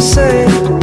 say.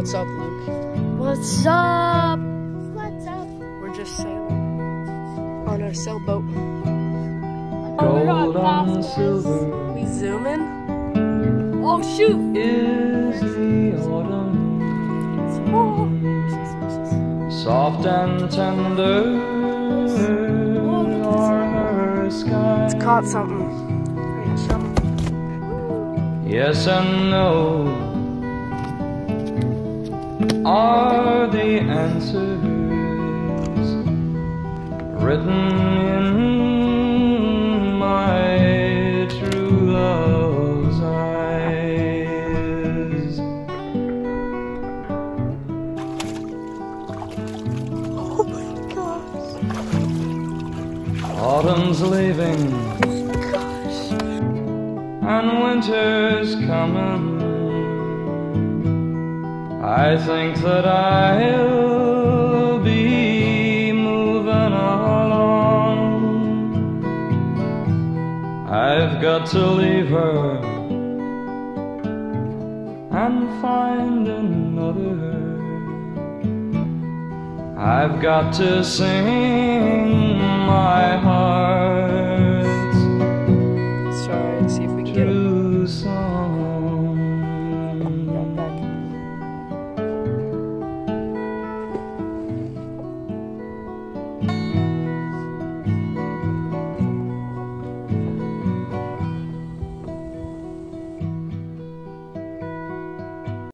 What's up, Luke? What's up? What's up? We're just sailing on our sailboat. Oh Gold on silver We zoom in. Oh shoot! is the autumn, soft and tender are her skies. Caught something. Something. Yes and no are the answers written in my true love's eyes. Oh my gosh. Autumn's leaving oh Gosh. and winter's coming. I think that I'll be moving along. I've got to leave her and find another. I've got to sing my heart